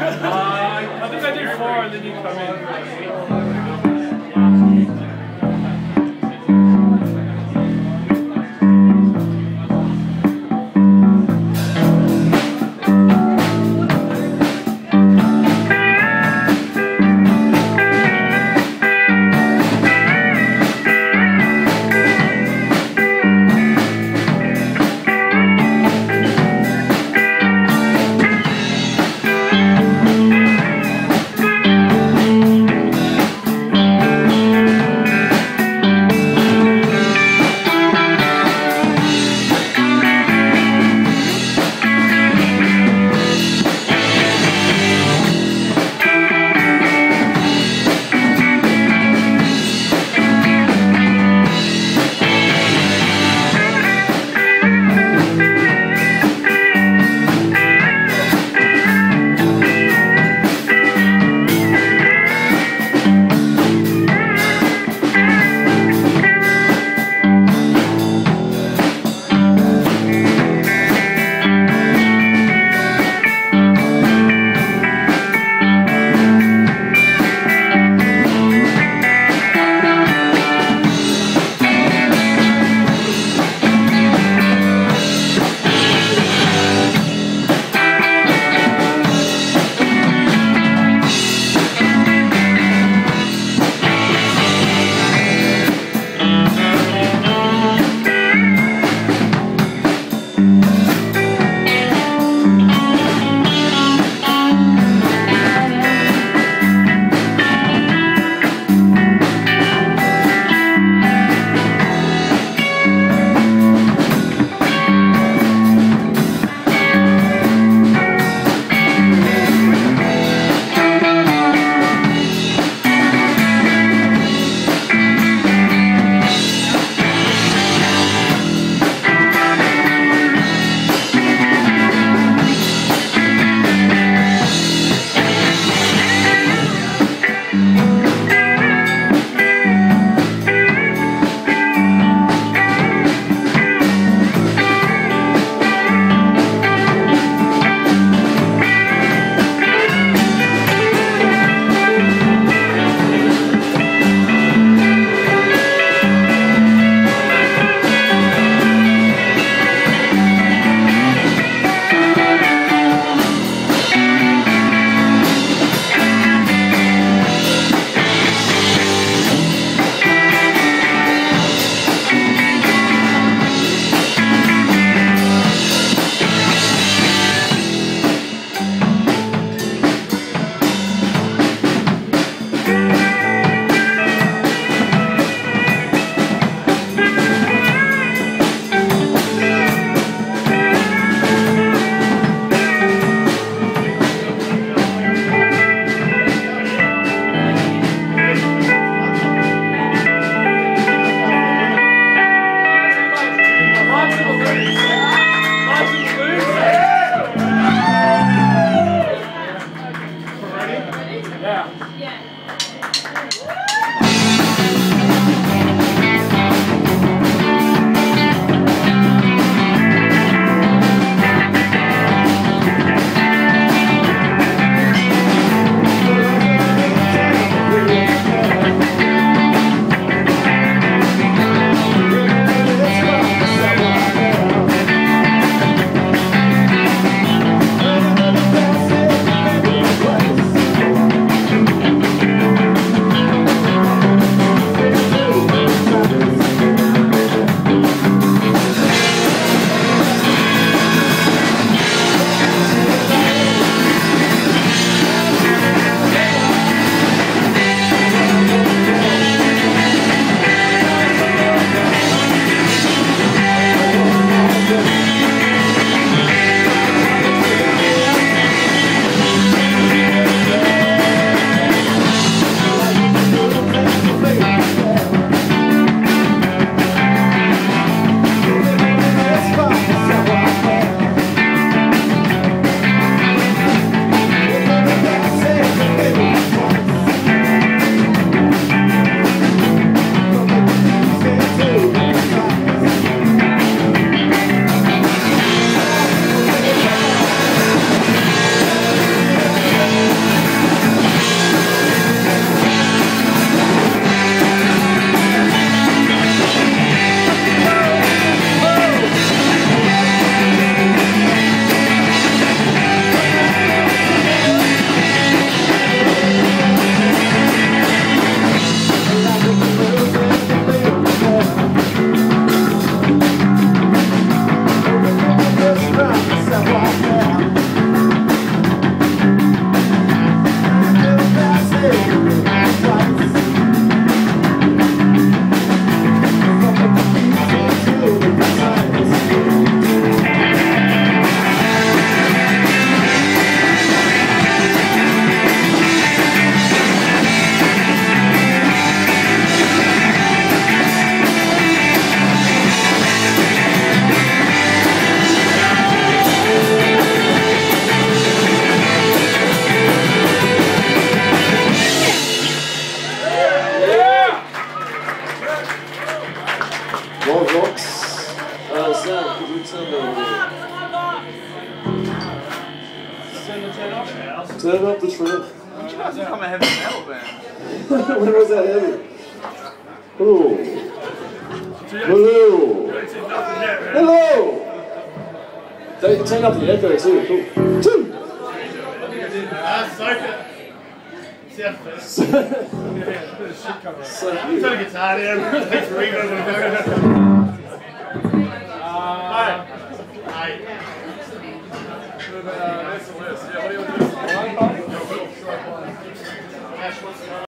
Uh, I think I did four and then you come in. Yeah. up? Put your tongue over. Turn up the shrimp. You guys think a heavy metal band. when was that heavy? Hello. Hello. Hello. They turn up the echo too. Cool. Two. so, I'm trying to get tired of it.